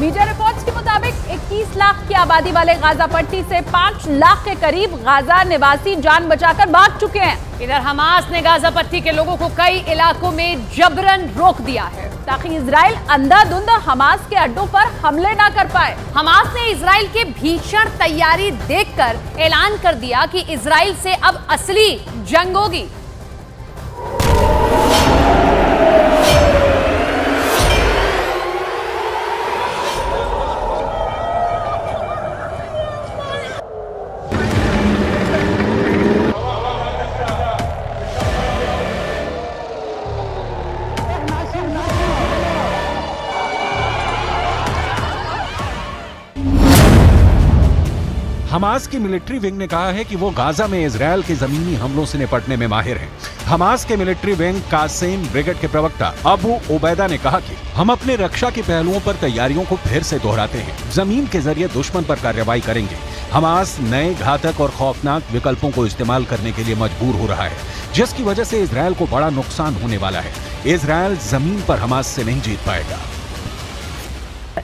Media reports के मुताबिक 21 लाख की आबादी वाले गाजा पट्टी से 5 लाख के करीब गाजा निवासी जान बचाकर भाग चुके हैं। इधर हमास ने गाजा पट्टी के लोगों को कई इलाकों में जबरन रोक दिया है, ताकि इसराइल अंधाधुंध हमास के अड्डों पर हमले ना कर पाए। हमास ने इसराइल के भीषण तैयारी देखकर ऐलान कर दिया कि इसराइल से अब असली जंग होगी। हमास की मिलिट्री विंग ने कहा है कि वो गाजा में इसराइल के जमीनी हमलों से निपटने में माहिर हैं। हमास के मिलिट्री विंग कासेम ब्रिगेड के प्रवक्ता अबू ओबैदा ने कहा कि हम अपने रक्षा के पहलुओं पर तैयारियों को फिर से दोहराते हैं जमीन के जरिए दुश्मन पर कार्रवाई करेंगे हमास नए घातक और खौफनाक विकल्पों को इस्तेमाल करने के लिए मजबूर हो रहा है जिसकी वजह से इसराइल को बड़ा नुकसान होने वाला है इसराइल जमीन पर हमास से नहीं जीत पाएगा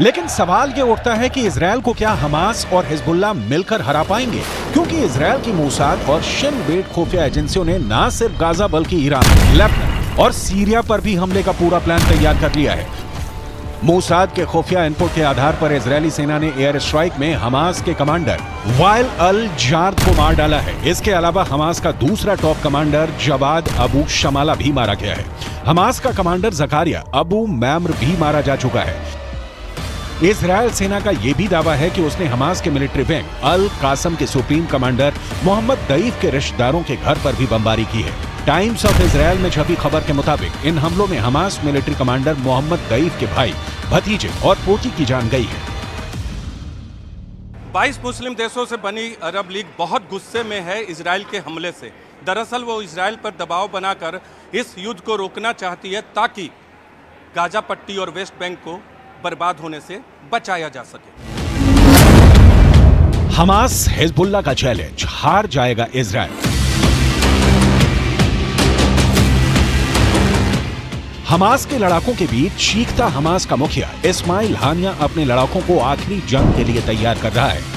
लेकिन सवाल ये उठता है कि इसराइल को क्या हमास और हिजबुल्ला मिलकर हरा पाएँगे? क्योंकि इसराइल की मूसाद और शिन बेट खुफिया एजेंसियों ने न सिर्फ़ गाजा, बल्कि ईरान, लेबनान और सीरिया पर भी हमले का पूरा प्लान तैयार कर लिया है। मूसाद के खुफिया इनपुट के आधार पर इजरायली सेना ने एयर स्ट्राइक में हमास के कमांडर वाइल अल जार्द को मार डाला है। इसके अलावा हमास का दूसरा top commander Jawad Abu Shamala भी मारा गया है। हमास का कमांडर जकारिया अबू मैम्र भी मारा जा चुका है। इसराइल सेना का यह भी दावा है कि उसने हमास के मिलिट्री विंग, अल कासम के सुप्रीम कमांडर, मोहम्मद दईफ के रिश्तेदारों के घर पर भी बमबारी की है। टाइम्स ऑफ़ इसराइल में छपी खबर के मुताबिक, इन हमलों में Hamas military commander Mohammed Deif के भाई, भतीजे और पोती की जान गई है। 22 मुस्लिम देशों से बनी अरब लीग बहुत गुस्से में है इसराइल के हमले से। दरअसल वो इसराइल पर दबाव बनाकर इस युद्ध को रोकना चाहती है ताकि गाजा पट्टी और वेस्ट बैंक को बर्बाद होने से बचाया जा सके। हमास हिजबुल्ला का चैलेंज, हार जाएगा इसराइल हमास के लड़ाकों के बीच चीखता हमास का मुखिया, इस्माइल हानिया अपने लड़ाकों को आखिरी जंग के लिए तैयार कर रहा है।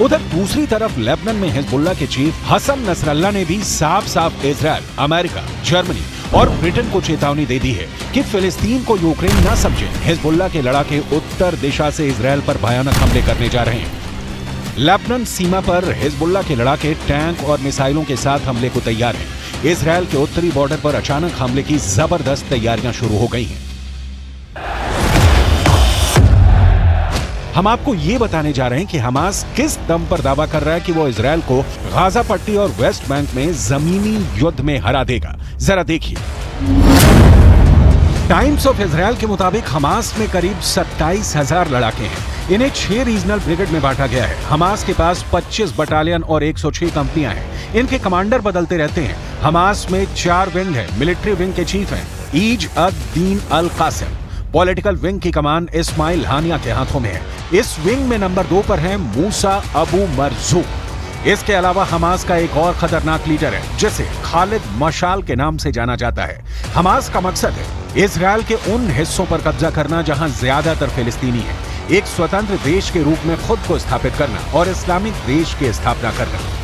उधर दूसरी तरफ़ लेबनान में हिजबुल्ला के चीफ हसन नसरल्ला ने भी साफ़ साफ़ इसराइल अमेरिका, जर्मनी और ब्रिटेन को चेतावनी दे दी है कि फिलिस्तीन को यूक्रेन न समझे। हिजबुल्ला के लड़ाके उत्तर दिशा से इसराइल पर भयानक हमले करने जा रहे हैं। लेबनन सीमा पर हिजबुल्ला के लड़ाके टैंक और मिसाइलों के साथ हमले को तैयार हैं। इसराइल के उत्तरी बॉर्डर पर अचानक हमले की ज़बरदस्त तैयारियाँ शुरू हो गई हैं। हम आपको ये बताने जा रहे हैं कि हमास किस दम पर दावा कर रहा है कि वो इसराइल को गाजा पट्टी और वेस्ट बैंक में जमीनी युद्ध में हरा देगा। जरा देखिए। टाइम्स ऑफ़ इसराइल के मुताबिक हमास में करीब सत्ताईस हज़ार लड़ाके हैं। इन्हें छह रीजनल ब्रिगेड में बांटा गया है। हमास के पास 25 बटालियन और 106 कंपनियाँ हैं। इनके कमांडर बदलते रहते हैं। हमास में चार विंग है, मिलिट्री विंग के चीफ हैं, ईज अद दीन अल कासिम। पॉलिटिकल विंग की कमान इस्माइल हानिया के हाथों में है। इस विंग में नंबर दो पर है मूसा अबू मरजू। इसके अलावा हमास का एक और खतरनाक लीडर है, जिसे खालिद मशाल के नाम से जाना जाता है। हमास का मकसद है इसराइल के उन हिस्सों पर कब्जा करना जहाँ ज़्यादातर फिलिस्तीनी है। एक स्वतंत्र देश के रूप में खुद को स्थापित करना और इस्लामिक देश की स्थापना करना।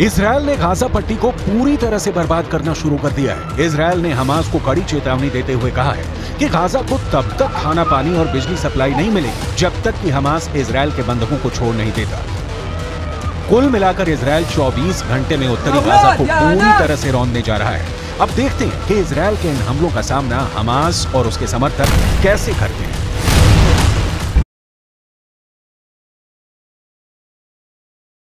इसराइल ने गाजा पट्टी को पूरी तरह से बर्बाद करना शुरू कर दिया है। इसराइल ने हमास को कड़ी चेतावनी देते हुए कहा है कि गाजा को तब तक खाना पानी और बिजली सप्लाई नहीं मिलेगी जब तक कि हमास इसराइल के बंधकों को छोड़ नहीं देता। कुल मिलाकर इसराइल 24 घंटे में उत्तरी गाजा को पूरी तरह से रौंदने जा रहा है। अब देखते हैं कि इसराइल के इन हमलों का सामना हमास और उसके समर्थक कैसे करते हैं।